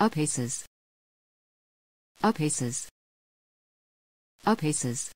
Upaces. Upaces. Upaces.